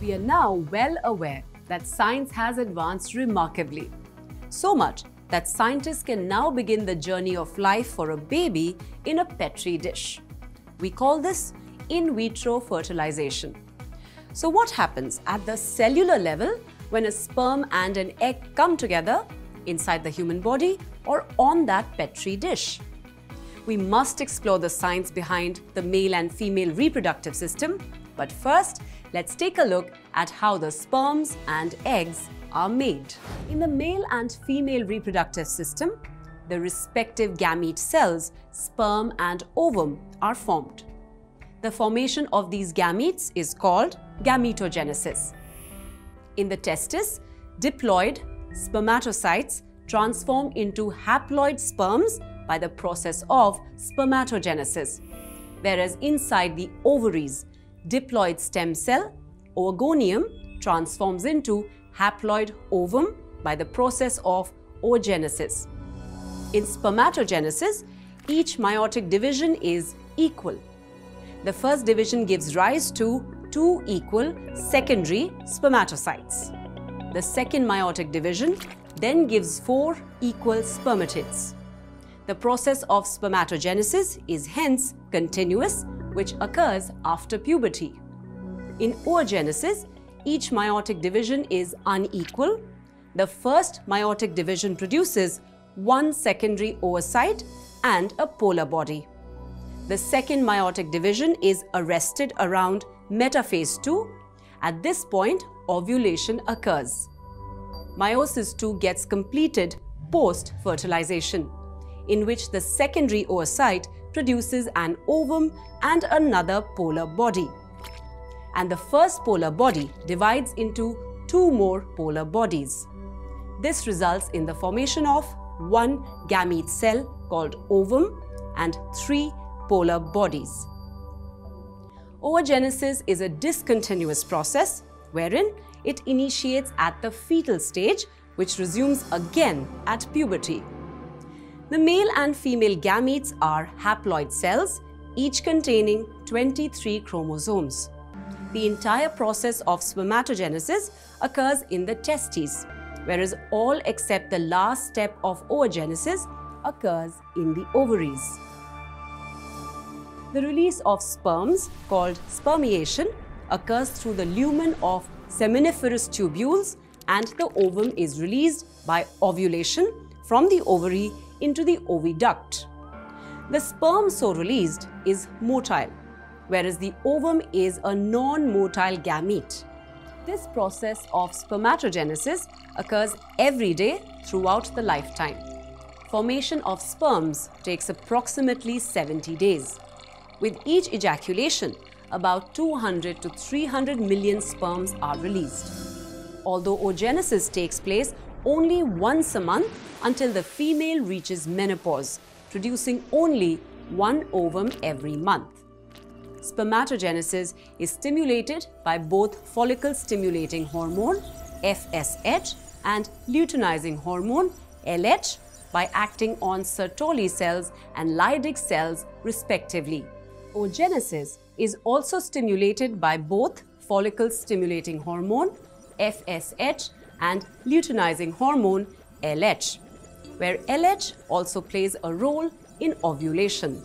We are now well aware that science has advanced remarkably. So much that scientists can now begin the journey of life for a baby in a petri dish. We call this in vitro fertilization. So what happens at the cellular level when a sperm and an egg come together inside the human body or on that petri dish? We must explore the science behind the male and female reproductive system. But first, let's take a look at how the sperms and eggs are made. In the male and female reproductive system, the respective gamete cells, sperm and ovum, are formed. The formation of these gametes is called gametogenesis. In the testis, diploid spermatocytes transform into haploid sperms by the process of spermatogenesis, whereas inside the ovaries, diploid stem cell, oogonium, transforms into haploid ovum by the process of oogenesis. In spermatogenesis, each meiotic division is equal. The first division gives rise to two equal secondary spermatocytes. The second meiotic division then gives four equal spermatids. The process of spermatogenesis is hence continuous, which occurs after puberty. In oogenesis, each meiotic division is unequal. The first meiotic division produces one secondary oocyte and a polar body. The second meiotic division is arrested around metaphase 2. At this point, ovulation occurs. Meiosis 2 gets completed post-fertilization, in which the secondary oocyte produces an ovum and another polar body. And the first polar body divides into two more polar bodies. This results in the formation of one gamete cell called ovum and three polar bodies. Oogenesis is a discontinuous process wherein it initiates at the fetal stage which resumes again at puberty. The male and female gametes are haploid cells, each containing 23 chromosomes. The entire process of spermatogenesis occurs in the testes, whereas all except the last step of oogenesis occurs in the ovaries. The release of sperms, called spermiation, occurs through the lumen of seminiferous tubules and the ovum is released by ovulation from the ovary into the oviduct. The sperm so released is motile, whereas the ovum is a non-motile gamete. This process of spermatogenesis occurs every day throughout the lifetime. Formation of sperms takes approximately 70 days. With each ejaculation, about 200 to 300 million sperms are released. Although oogenesis takes place only once a month until the female reaches menopause, producing only one ovum every month. Spermatogenesis is stimulated by both follicle stimulating hormone FSH and luteinizing hormone LH by acting on Sertoli cells and Leydig cells respectively. Oogenesis is also stimulated by both follicle stimulating hormone FSH and luteinizing hormone LH, where LH also plays a role in ovulation.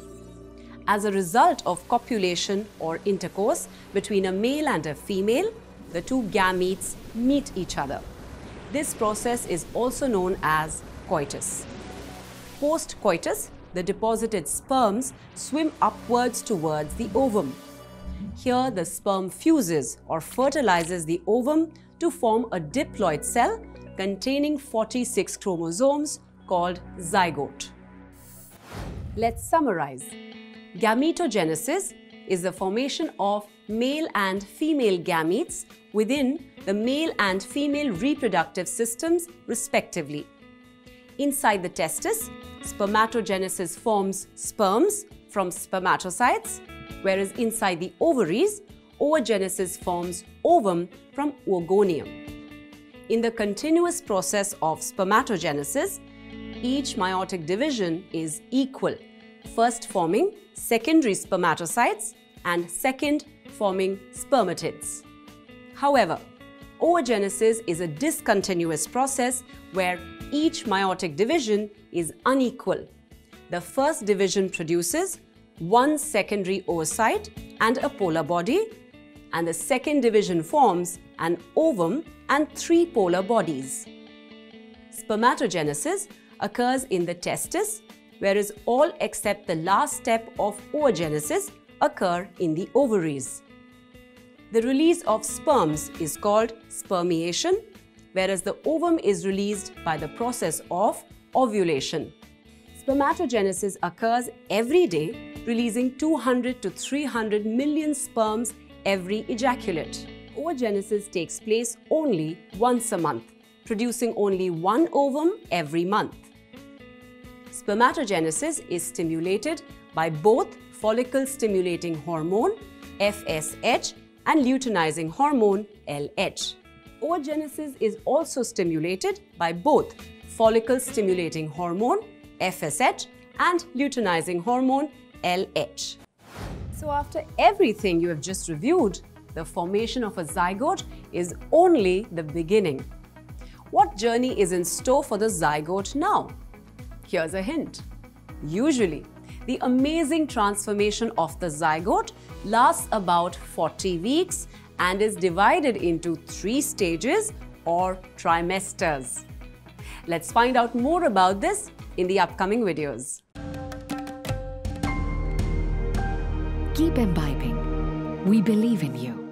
As a result of copulation or intercourse between a male and a female, the two gametes meet each other. This process is also known as coitus. Post-coitus, the deposited sperms swim upwards towards the ovum. Here, the sperm fuses or fertilizes the ovum to form a diploid cell containing 46 chromosomes called zygote. Let's summarize. Gametogenesis is the formation of male and female gametes within the male and female reproductive systems respectively. Inside the testis, spermatogenesis forms sperms from spermatocytes, whereas inside the ovaries, oogenesis forms ovum from oogonium. In the continuous process of spermatogenesis, each meiotic division is equal, first forming secondary spermatocytes and second forming spermatids. However, oogenesis is a discontinuous process where each meiotic division is unequal. The first division produces one secondary oocyte and a polar body, and the second division forms an ovum and three polar bodies. Spermatogenesis occurs in the testis, whereas all except the last step of oogenesis occur in the ovaries. The release of sperms is called spermiation, whereas the ovum is released by the process of ovulation. Spermatogenesis occurs every day, releasing 200 to 300 million sperms every ejaculate. Oogenesis takes place only once a month, producing only one ovum every month. Spermatogenesis is stimulated by both follicle stimulating hormone FSH and luteinizing hormone LH. Oogenesis is also stimulated by both follicle stimulating hormone FSH and luteinizing hormone LH. So after everything you have just reviewed, the formation of a zygote is only the beginning. What journey is in store for the zygote now? Here's a hint. Usually, the amazing transformation of the zygote lasts about 40 weeks and is divided into three stages or trimesters. Let's find out more about this in the upcoming videos. Keep imbibing. We believe in you.